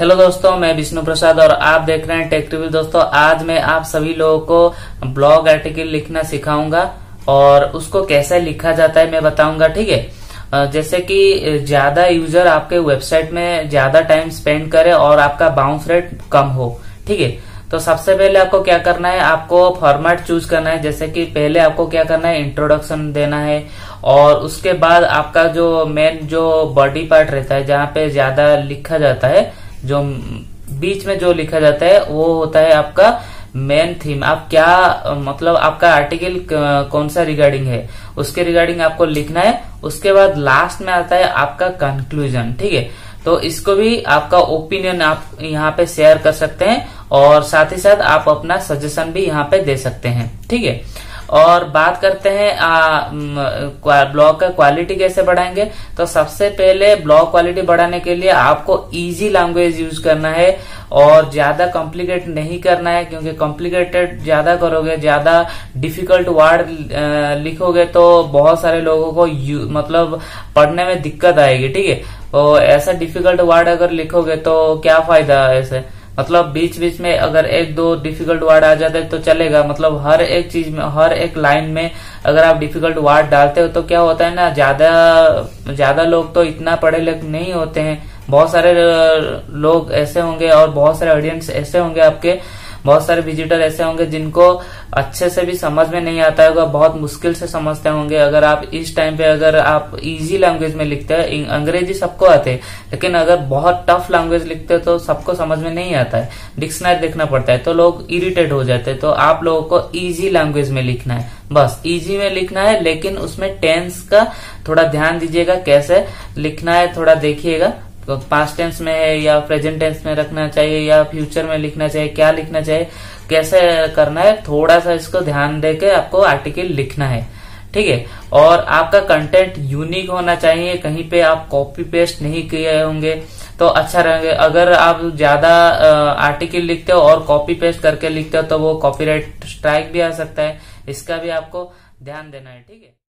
Hello दोस्तों, मैं विष्णु प्रसाद और आप देख रहे हैं टेक रिव्यू दोस्तों, आज मैं आप सभी लोगों को ब्लॉग आर्टिकल लिखना सिखाऊँगा और उसको कैसे लिखा जाता है मैं बताऊँगा, ठीक है? जैसे कि ज़्यादा यूज़र आपके वेबसाइट में ज़्यादा टाइम स्पेंड करे और आपका बाउंस रेट कम हो, ठीक है? तो सबसे पहले आपको क्या करना है, आपको फॉर्मेट चूज़ करना है। जैसे कि पहले आपको क्या करना है इंट्रोडक्शन देना है और उसके बाद आपका जो मेन जो बॉडी पार्ट रहता है, जहाँ पे ज़्यादा लिखा जाता है जो बीच में जो लिखा जाता है, वो होता है आपका मेन थीम आप क्या मतलब आपका आर्टिकल कौन सा रिगार्डिंग है, उसके रिगार्डिंग आपको लिखना है, उसके बाद लास्ट में आता है आपका कंक्लूजन ठीक है? तो इसको भी आपका ओपिनियन आप यहाँ पे शेयर कर सकते हैं और साथ ही साथ आप अपना सजेशन भी यहाँ पे दे सकते हैं, ठीक है? और बात करते हैं ब्लॉग का क्वालिटी कैसे बढ़ाएँगे? तो सबसे पहले ब्लॉग क्वालिटी बढ़ाने के लिए आपको इजी लैंग्वेज यूज़ करना है और ज़्यादा कॉम्प्लिकेट नहीं करना है, क्योंकि कॉम्प्लिकेटेड ज़्यादा करोगे, ज़्यादा डिफ़िकल्ट वर्ड लिखोगे तो बहुत सारे लोगों को मतलब पढ़ने में दिक्कत आएगी, ठीक है? तो ऐसा डिफ़िकल्ट वर्ड अगर लिखोगे तो क्या फ़ायदा ऐसे मतलब बीच बीच में अगर एक दो डिफ़िकल्ट वर्ड आ जाते तो चलेगा। मतलब हर एक चीज़ में, हर एक लाइन में अगर आप डिफ़िकल्ट वर्ड डालते हो तो क्या होता है ना, ज़्यादा ज़्यादा लोग तो इतना पढ़े लिखे नहीं होते हैं। बहुत सारे लोग ऐसे होंगे और बहुत सारे ऑडियंस ऐसे होंगे आपके बहुत सारे विजिटर ऐसे होंगे जिनको अच्छे से भी समझ में नहीं आता होगा, बहुत मुश्किल से समझते होंगे। अगर आप इस टाइम पे अगर आप इजी लैंग्वेज में लिखते हैं अंग्रेज़ी सबको आते हैं, लेकिन अगर बहुत टफ लैंग्वेज लिखते हैं तो सबको समझ में नहीं आता है। डिक्शनरी देखना पड़ता है तो लोग इरिटेट हो जाते हैं। तो आप लोगों को इजी लैंग्वेज में लिखना है। बस इजी में लिखना है, लेकिन उसमें टेंस का थोड़ा ध्यान दीजिएगा, कैसे लिखना है थोड़ा देखिएगा। पास्ट टेंस में है या प्रेजेंट टेंस में रखना चाहिए या फ्यूचर में लिखना चाहिए, क्या लिखना चाहिए, कैसे करना है थोड़ा सा इसको ध्यान दे के आपको आर्टिकल लिखना है। ठीक है? और आपका कंटेंट यूनिक होना चाहिए, कहीं पे आप कॉपी पेस्ट नहीं किए होंगे तो अच्छा रहेंगे। अगर आप ज़्यादा आर्टिकल लिखते हो और कॉपी पेस्ट करके लिखते हो तो वो कॉपीराइट स्ट्राइक भी आ सकता है। इसका भी आपको ध्यान देना है, ठीक है?